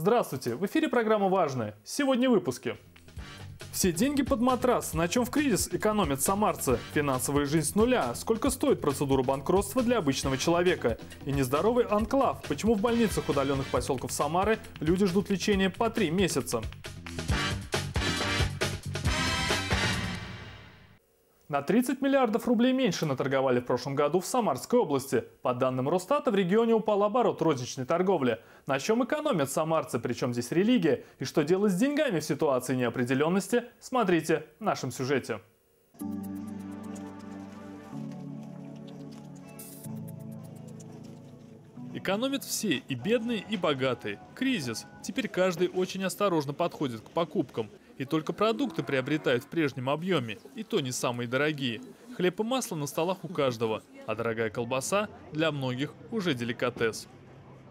Здравствуйте, в эфире программа «Важная». Сегодня в выпуске. Все деньги под матрас, на чем в кризис экономят самарцы, финансовая жизнь с нуля, сколько стоит процедура банкротства для обычного человека и нездоровый анклав, почему в больницах удаленных поселков Самары люди ждут лечения по три месяца. На 30 миллиардов рублей меньше наторговали в прошлом году в Самарской области. По данным Росстата, в регионе упал оборот розничной торговли. На чем экономят самарцы, причем здесь религия, и что делать с деньгами в ситуации неопределенности, смотрите в нашем сюжете. Экономят все, и бедные, и богатые. Кризис. Теперь каждый очень осторожно подходит к покупкам. И только продукты приобретают в прежнем объеме, и то не самые дорогие. Хлеб и масло на столах у каждого, а дорогая колбаса для многих уже деликатес.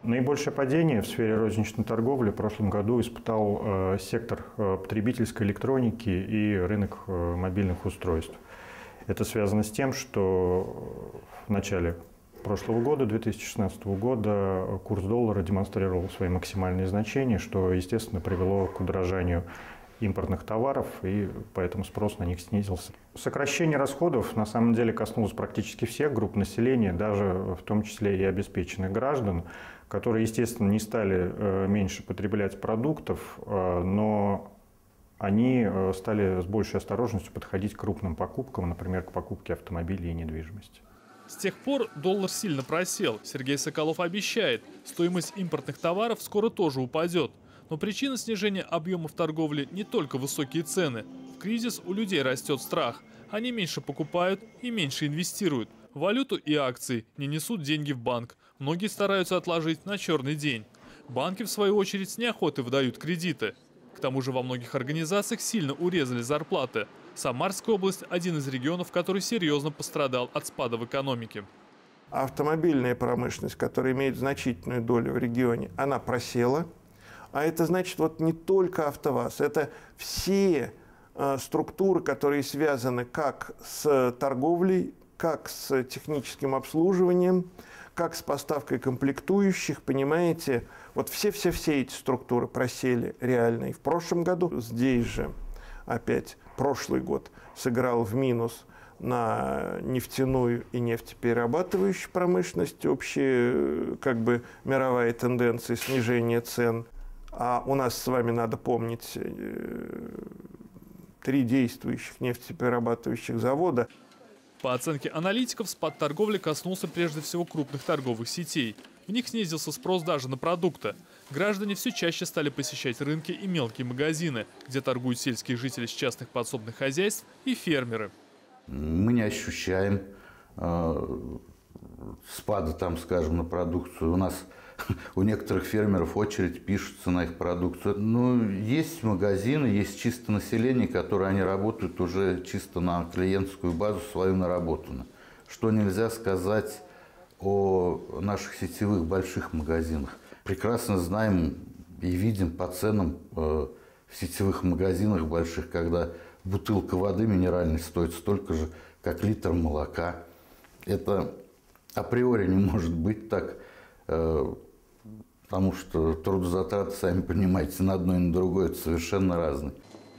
Наибольшее падение в сфере розничной торговли в прошлом году испытал э, сектор э, потребительской электроники и рынок э, мобильных устройств. Это связано с тем, что в начале прошлого года, 2016 года, курс доллара демонстрировал свои максимальные значения, что, естественно, привело к удорожанию импортных товаров, и поэтому спрос на них снизился. Сокращение расходов на самом деле коснулось практически всех групп населения, даже в том числе и обеспеченных граждан, которые, естественно, не стали э, меньше потреблять продуктов, э, но они э, стали с большей осторожностью подходить к крупным покупкам, например, к покупке автомобилей и недвижимости. С тех пор доллар сильно просел. Сергей Соколов обещает, стоимость импортных товаров скоро тоже упадет – но причина снижения объемов торговли не только высокие цены. В кризис у людей растет страх. Они меньше покупают и меньше инвестируют. Валюту и акции не несут деньги в банк. Многие стараются отложить на черный день. Банки, в свою очередь, с неохотой выдают кредиты. К тому же во многих организациях сильно урезали зарплаты. Самарская область – один из регионов, который серьезно пострадал от спада в экономике. Автомобильная промышленность, которая имеет значительную долю в регионе, она просела – а это значит вот не только АвтоВАЗ, это все э, структуры, которые связаны как с торговлей, как с техническим обслуживанием, как с поставкой комплектующих, понимаете, вот все-все-все эти структуры просели реально. И в прошлом году здесь же опять прошлый год сыграл в минус на нефтяную и нефтеперерабатывающую промышленность, общая как бы мировая тенденция снижения цен – а у нас с вами надо помнить э, три действующих нефтеперерабатывающих завода. По оценке аналитиков, спад торговли коснулся прежде всего крупных торговых сетей. В них снизился спрос даже на продукты. Граждане все чаще стали посещать рынки и мелкие магазины, где торгуют сельские жители с частных подсобных хозяйств и фермеры. Мы не ощущаем э, спада, там, скажем, на продукцию. У нас у некоторых фермеров очередь пишутся на их продукцию. Ну, есть магазины, есть чисто население, которые они работают уже чисто на клиентскую базу свою наработанную. Что нельзя сказать о наших сетевых больших магазинах. Прекрасно знаем и видим по ценам э, в сетевых магазинах больших, когда бутылка воды минеральной стоит столько же, как литр молока. Это априори не может быть так. Э, потому что трудозатраты, сами понимаете, на одно и на другое это совершенно разные.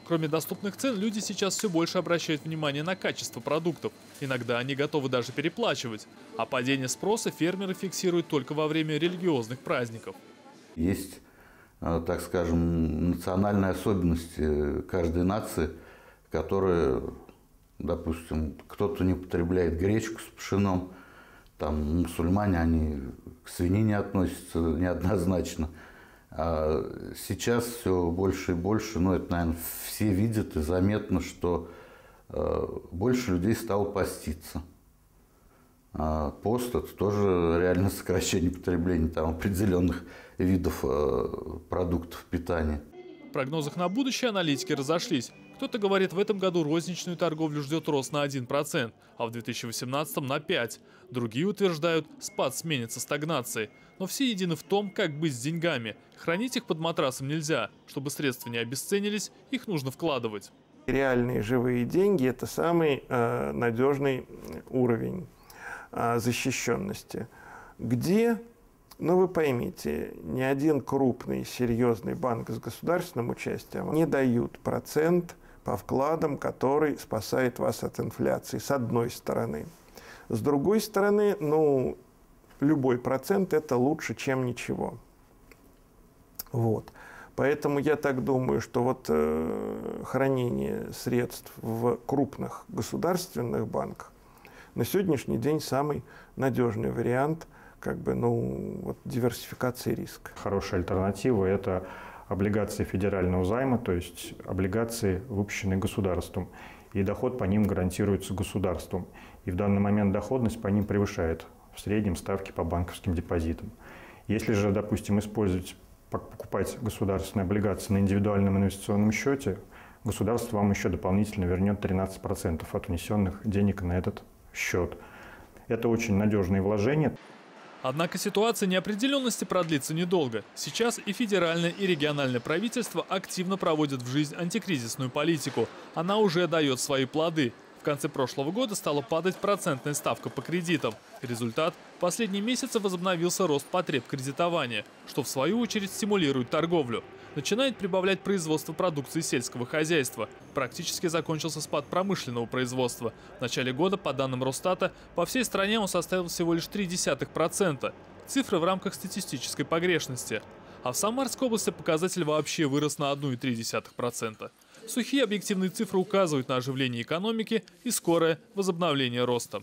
Кроме доступных цен, люди сейчас все больше обращают внимание на качество продуктов. Иногда они готовы даже переплачивать. А падение спроса фермеры фиксируют только во время религиозных праздников. Есть, э, так скажем, национальные особенности каждой нации, которые, допустим, кто-то не потребляет гречку с пшеном, там мусульмане, они к свинине относятся неоднозначно. А сейчас все больше и больше, ну это, наверное, все видят и заметно, что э, больше людей стало поститься. А пост – это тоже реально сокращение потребления там, определенных видов э, продуктов питания. В прогнозах на будущее аналитики разошлись. Кто-то говорит, в этом году розничную торговлю ждет рост на 1%, а в 2018 на 5%. Другие утверждают, спад сменится стагнацией. Но все едины в том, как быть с деньгами. Хранить их под матрасом нельзя. Чтобы средства не обесценились, их нужно вкладывать. Реальные живые деньги – это самый э, надежный уровень э, защищенности. Где Но вы поймите, ни один крупный серьезный банк с государственным участием не дают процент по вкладам, который спасает вас от инфляции, с одной стороны. С другой стороны, ну, любой процент – это лучше, чем ничего. Вот. Поэтому я так думаю, что вот э, хранение средств в крупных государственных банках на сегодняшний день самый надежный вариант как бы, ну, вот, диверсификации риска. Хорошая альтернатива – это облигации федерального займа, то есть облигации, выпущенные государством, и доход по ним гарантируется государством. И в данный момент доходность по ним превышает в среднем ставки по банковским депозитам. Если же, допустим, использовать, покупать государственные облигации на индивидуальном инвестиционном счете, государство вам еще дополнительно вернет 13% от внесенных денег на этот счет. Это очень надежные вложения. Однако ситуация неопределенности продлится недолго. Сейчас и федеральное, и региональное правительство активно проводят в жизнь антикризисную политику. Она уже дает свои плоды. В конце прошлого года стала падать процентная ставка по кредитам. Результат – последние месяцы возобновился рост потреб кредитования, что в свою очередь стимулирует торговлю. Начинает прибавлять производство продукции сельского хозяйства. Практически закончился спад промышленного производства. В начале года, по данным Росстата, по всей стране он составил всего лишь 0,3%. Цифры в рамках статистической погрешности. А в Самарской области показатель вообще вырос на 1,3%. Сухие объективные цифры указывают на оживление экономики и скорое возобновление роста.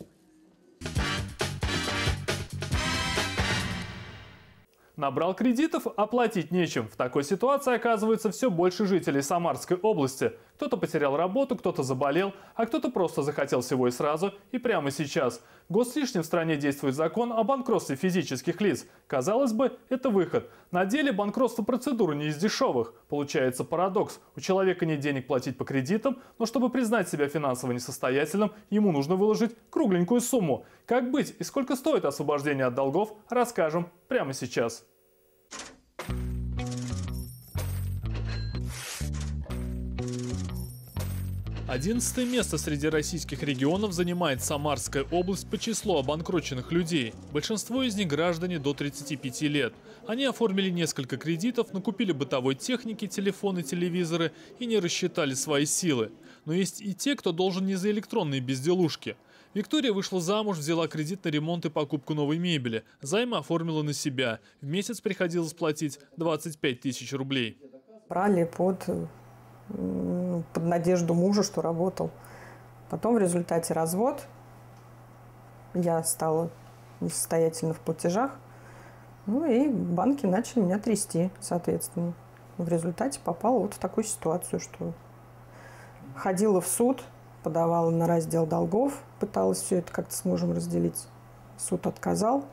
Набрал кредитов, оплатить нечем. В такой ситуации оказывается все больше жителей Самарской области. Кто-то потерял работу, кто-то заболел, а кто-то просто захотел всего и сразу, и прямо сейчас. Год с лишним в стране действует закон о банкротстве физических лиц. Казалось бы, это выход. На деле банкротство процедура не из дешевых. Получается парадокс. У человека нет денег платить по кредитам, но чтобы признать себя финансово несостоятельным, ему нужно выложить кругленькую сумму. Как быть и сколько стоит освобождение от долгов, расскажем прямо сейчас. Одиннадцатое место среди российских регионов занимает Самарская область по числу обанкроченных людей. Большинство из них граждане до 35 лет. Они оформили несколько кредитов, накупили бытовой техники, телефоны, телевизоры и не рассчитали свои силы. Но есть и те, кто должен не за электронные безделушки. Виктория вышла замуж, взяла кредит на ремонт и покупку новой мебели. Займы оформила на себя. В месяц приходилось платить 25 тысяч рублей. Брали под под надежду мужа, что работал. Потом в результате развод. Я стала несостоятельна в платежах. Ну и банки начали меня трясти, соответственно. В результате попала вот в такую ситуацию, что ходила в суд, подавала на раздел долгов, пыталась все это как-то с мужем разделить. Суд отказал.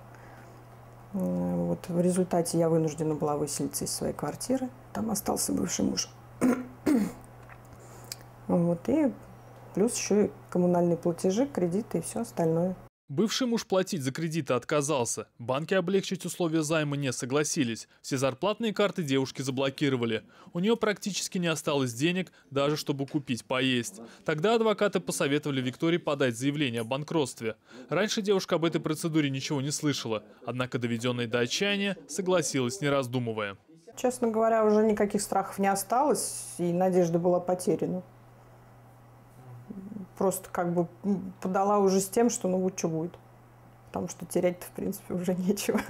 Вот в результате я вынуждена была выселиться из своей квартиры. Там остался бывший муж. Вот, и плюс еще и коммунальные платежи, кредиты и все остальное. Бывший муж платить за кредиты отказался. Банки облегчить условия займа не согласились. Все зарплатные карты девушки заблокировали. У нее практически не осталось денег, даже чтобы купить поесть. Тогда адвокаты посоветовали Виктории подать заявление о банкротстве. Раньше девушка об этой процедуре ничего не слышала. Однако доведенная до отчаяния согласилась, не раздумывая. Честно говоря, уже никаких страхов не осталось, и надежда была потеряна просто как бы подала уже с тем, что ну вот что будет. Потому что терять-то, в принципе, уже нечего.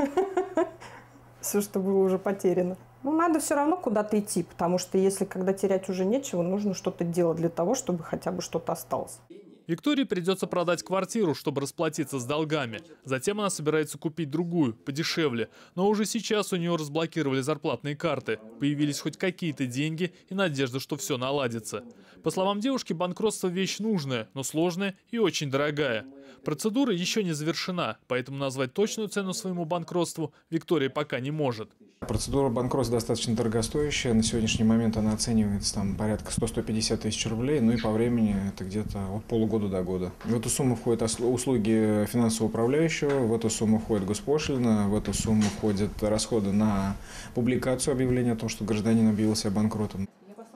Все, что было уже потеряно. Ну, надо все равно куда-то идти, потому что если когда терять уже нечего, нужно что-то делать для того, чтобы хотя бы что-то осталось. Виктории придется продать квартиру, чтобы расплатиться с долгами. Затем она собирается купить другую, подешевле. Но уже сейчас у нее разблокировали зарплатные карты. Появились хоть какие-то деньги и надежда, что все наладится. По словам девушки, банкротство вещь нужная, но сложная и очень дорогая. Процедура еще не завершена, поэтому назвать точную цену своему банкротству Виктория пока не может. Процедура банкротства достаточно дорогостоящая. На сегодняшний момент она оценивается там порядка 100-150 тысяч рублей. Ну и по времени это где-то от полугода до года. В эту сумму входят услуги финансового управляющего, в эту сумму входит госпошлина, в эту сумму входят расходы на публикацию объявления о том, что гражданин объявился банкротом.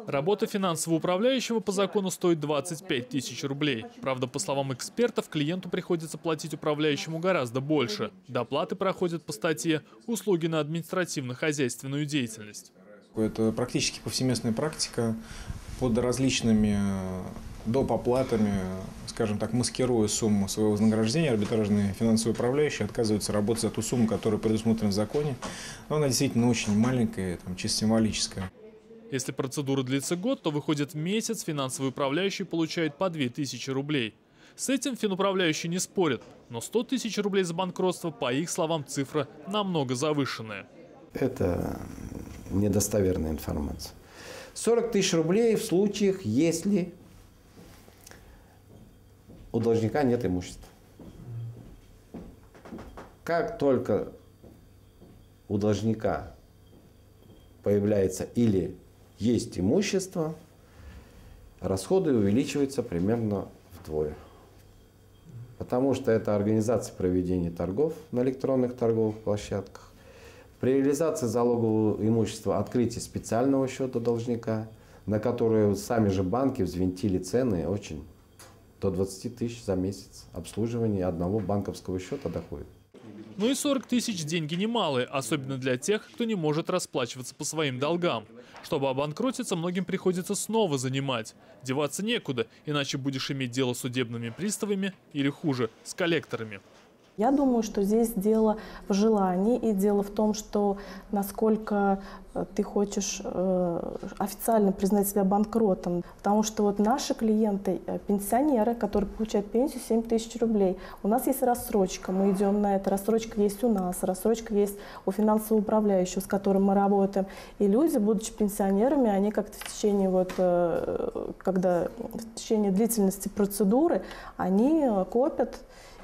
Работа финансового управляющего по закону стоит 25 тысяч рублей. Правда, по словам экспертов, клиенту приходится платить управляющему гораздо больше. Доплаты проходят по статье «Услуги на административно-хозяйственную деятельность». Это практически повсеместная практика под различными э, доп. оплатами, скажем так, маскируя сумму своего вознаграждения, арбитражный финансовый управляющий отказывается работать за ту сумму, которая предусмотрена в законе. Но она действительно очень маленькая, там, чисто символическая. Если процедура длится год, то выходит месяц, финансовый управляющий получает по 2000 рублей. С этим финуправляющий не спорит, но 100 тысяч рублей за банкротство, по их словам, цифра намного завышенная. Это недостоверная информация. 40 тысяч рублей в случаях, если у должника нет имущества. Как только у должника появляется или есть имущество, расходы увеличиваются примерно вдвое. Потому что это организация проведения торгов на электронных торговых площадках. При реализации залогового имущества открытие специального счета должника, на который сами же банки взвинтили цены очень до 20 тысяч за месяц. Обслуживание одного банковского счета доходит. Ну и 40 тысяч деньги немалые, особенно для тех, кто не может расплачиваться по своим долгам. Чтобы обанкротиться, многим приходится снова занимать. Деваться некуда, иначе будешь иметь дело с судебными приставами или хуже, с коллекторами. Я думаю, что здесь дело в желании и дело в том, что насколько э, ты хочешь э, официально признать себя банкротом. Потому что вот наши клиенты, э, пенсионеры, которые получают пенсию 7 тысяч рублей, у нас есть рассрочка, мы идем на это, рассрочка есть у нас, рассрочка есть у финансового управляющего, с которым мы работаем. И люди, будучи пенсионерами, они как-то в течение вот, когда в течение длительности процедуры, они копят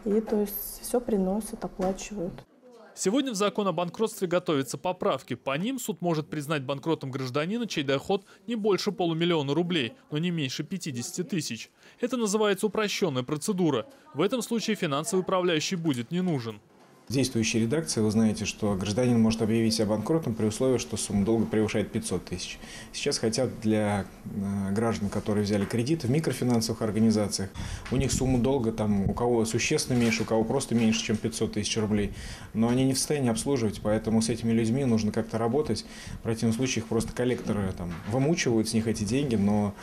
и то есть все приносят, оплачивают. Сегодня в закон о банкротстве готовятся поправки. По ним суд может признать банкротом гражданина, чей доход не больше полумиллиона рублей, но не меньше 50 тысяч. Это называется упрощенная процедура. В этом случае финансовый управляющий будет не нужен действующей редакции вы знаете, что гражданин может объявить себя банкротом при условии, что сумма долга превышает 500 тысяч. Сейчас хотят для э, граждан, которые взяли кредит в микрофинансовых организациях, у них сумма долга там у кого существенно меньше, у кого просто меньше, чем 500 тысяч рублей. Но они не в состоянии обслуживать, поэтому с этими людьми нужно как-то работать. В противном случае их просто коллекторы там вымучивают с них эти деньги, но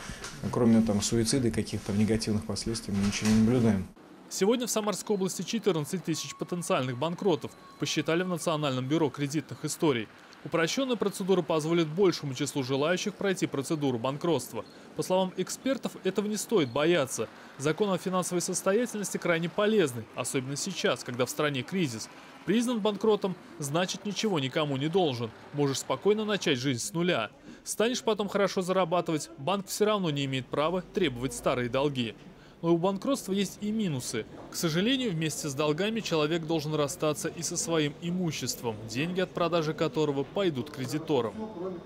кроме там суицида и каких-то негативных последствий мы ничего не наблюдаем. Сегодня в Самарской области 14 тысяч потенциальных банкротов, посчитали в Национальном бюро кредитных историй. Упрощенная процедура позволит большему числу желающих пройти процедуру банкротства. По словам экспертов, этого не стоит бояться. Закон о финансовой состоятельности крайне полезный, особенно сейчас, когда в стране кризис. Признан банкротом, значит ничего никому не должен. Можешь спокойно начать жизнь с нуля. Станешь потом хорошо зарабатывать, банк все равно не имеет права требовать старые долги. Но у банкротства есть и минусы. К сожалению, вместе с долгами человек должен расстаться и со своим имуществом, деньги от продажи которого пойдут кредиторам.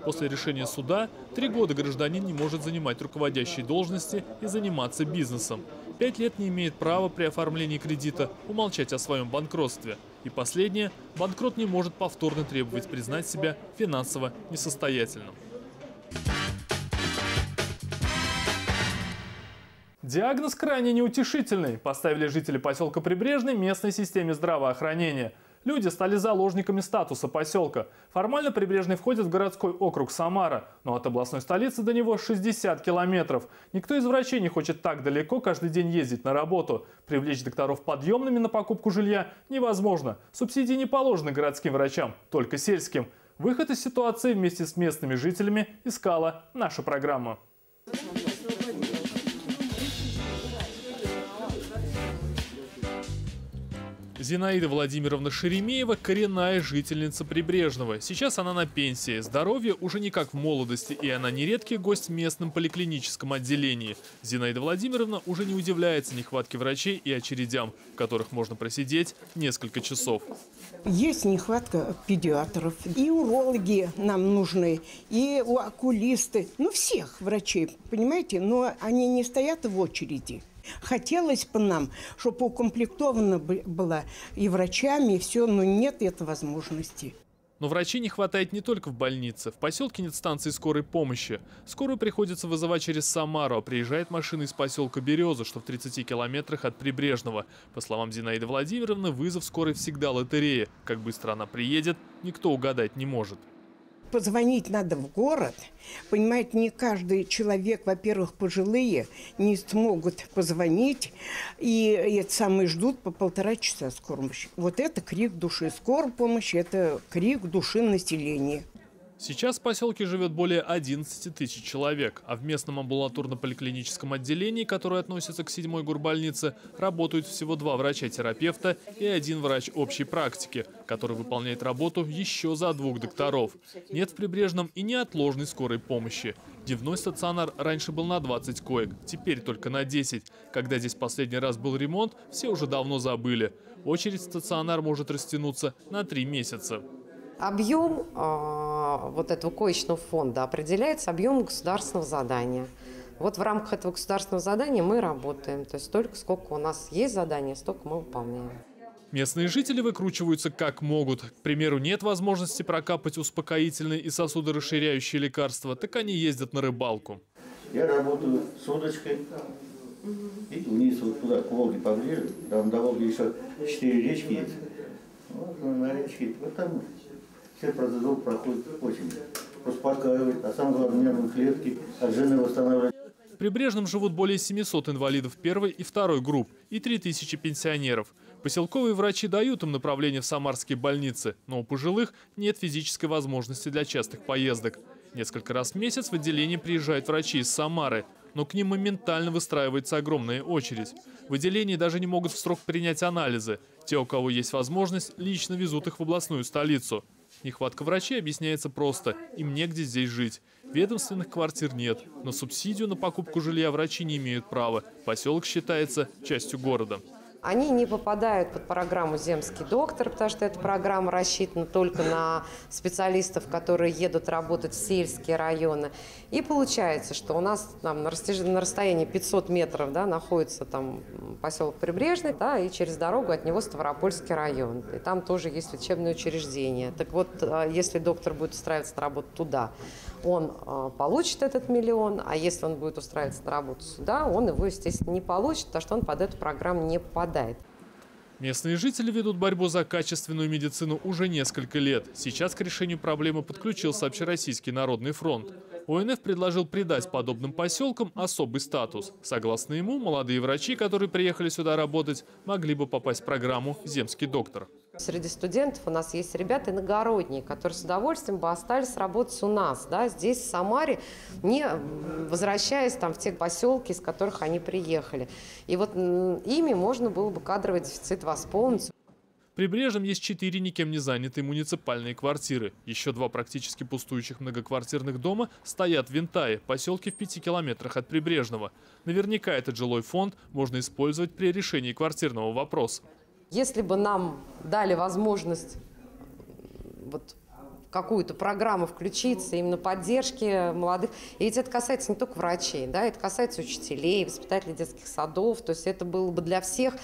После решения суда три года гражданин не может занимать руководящие должности и заниматься бизнесом. Пять лет не имеет права при оформлении кредита умолчать о своем банкротстве. И последнее, банкрот не может повторно требовать признать себя финансово несостоятельным. Диагноз крайне неутешительный, поставили жители поселка Прибрежный местной системе здравоохранения. Люди стали заложниками статуса поселка. Формально Прибрежный входит в городской округ Самара, но от областной столицы до него 60 километров. Никто из врачей не хочет так далеко каждый день ездить на работу. Привлечь докторов подъемными на покупку жилья невозможно. Субсидии не положены городским врачам, только сельским. Выход из ситуации вместе с местными жителями искала наша программа. Зинаида Владимировна Шеремеева – коренная жительница Прибрежного. Сейчас она на пенсии. Здоровье уже не как в молодости, и она нередкий гость в местном поликлиническом отделении. Зинаида Владимировна уже не удивляется нехватке врачей и очередям, в которых можно просидеть несколько часов. Есть нехватка педиатров, и урологи нам нужны, и окулисты, ну всех врачей, понимаете, но они не стоят в очереди. Хотелось бы нам, чтобы укомплектована была и врачами, и все, но нет этой возможности. Но врачей не хватает не только в больнице. В поселке нет станции скорой помощи. Скорую приходится вызывать через Самару, а приезжает машина из поселка Береза, что в 30 километрах от Прибрежного. По словам Зинаиды Владимировны, вызов скорой всегда лотерея. Как быстро она приедет, никто угадать не может. Позвонить надо в город. Понимаете, не каждый человек, во-первых, пожилые, не смогут позвонить. И это самые ждут по полтора часа скорой помощи. Вот это крик души. Скорая помощь – это крик души населения. Сейчас в поселке живет более 11 тысяч человек, а в местном амбулаторно-поликлиническом отделении, которое относится к седьмой горбольнице, работают всего два врача-терапевта и один врач общей практики, который выполняет работу еще за двух докторов. Нет в Прибрежном и неотложной скорой помощи. Дневной стационар раньше был на 20 коек, теперь только на 10. Когда здесь последний раз был ремонт, все уже давно забыли. Очередь в стационар может растянуться на 3 месяца. Объем э, вот этого коечного фонда определяется объемом государственного задания. Вот в рамках этого государственного задания мы работаем. То есть столько, сколько у нас есть задания, столько мы выполняем. Местные жители выкручиваются как могут. К примеру, нет возможности прокапать успокоительные и сосудорасширяющие лекарства, так они ездят на рыбалку. Я работаю с удочкой. Видите, вниз вот туда, к Волге поближе. Там до Волги еще четыре речки есть. Вот на речке, вот там все процедуры проходят очень. Успокаивает, а самое главное, нервные клетки, отжины восстанавливать. В Прибрежном живут более 700 инвалидов первой и второй групп и 3000 пенсионеров. Поселковые врачи дают им направление в самарские больницы, но у пожилых нет физической возможности для частых поездок. Несколько раз в месяц в отделение приезжают врачи из Самары, но к ним моментально выстраивается огромная очередь. В отделении даже не могут в срок принять анализы. Те, у кого есть возможность, лично везут их в областную столицу. Нехватка врачей объясняется просто. Им негде здесь жить. Ведомственных квартир нет, но субсидию на покупку жилья врачи не имеют права. Поселок считается частью города. Они не попадают под программу «Земский доктор», потому что эта программа рассчитана только на специалистов, которые едут работать в сельские районы. И получается, что у нас там, на, расстоянии 500 метров да, находится там, поселок Прибрежный, да, и через дорогу от него Ставропольский район. И там тоже есть учебное учреждение. Так вот, а, если доктор будет устраиваться на работу туда, он а, получит этот миллион, а если он будет устраиваться на работу сюда, он его, естественно, не получит, потому что он под эту программу не попадает. Местные жители ведут борьбу за качественную медицину уже несколько лет. Сейчас к решению проблемы подключился Общероссийский народный фронт. ОНФ предложил придать подобным поселкам особый статус. Согласно ему, молодые врачи, которые приехали сюда работать, могли бы попасть в программу «Земский доктор». Среди студентов у нас есть ребята иногородние, которые с удовольствием бы остались работать у нас, да, здесь, в Самаре, не возвращаясь там в те поселки, из которых они приехали. И вот ими можно было бы кадровый дефицит восполнить. Прибрежем есть четыре никем не занятые муниципальные квартиры. Еще два практически пустующих многоквартирных дома стоят в Винтае, поселке в пяти километрах от Прибрежного. Наверняка этот жилой фонд можно использовать при решении квартирного вопроса. Если бы нам дали возможность вот какую-то программу включиться именно поддержки молодых. И ведь это касается не только врачей, да, это касается учителей, воспитателей детских садов. То есть это было бы для всех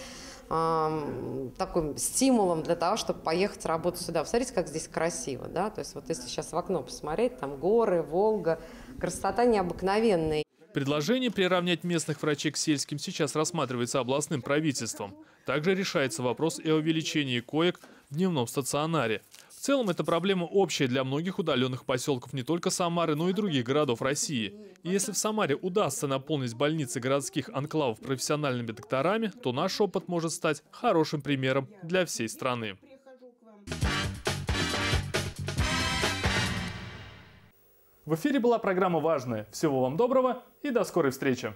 таким стимулом для того, чтобы поехать работать сюда. Смотрите, как здесь красиво, да, то есть вот если сейчас в окно посмотреть, там горы, Волга, красота необыкновенная. Предложение приравнять местных врачей к сельским сейчас рассматривается областным правительством. Также решается вопрос и о увеличении коек в дневном стационаре целом это проблема общая для многих удаленных поселков не только Самары, но и других городов России. И если в Самаре удастся наполнить больницы городских анклавов профессиональными докторами, то наш опыт может стать хорошим примером для всей страны. В эфире была программа «Важная». Всего вам доброго и до скорой встречи!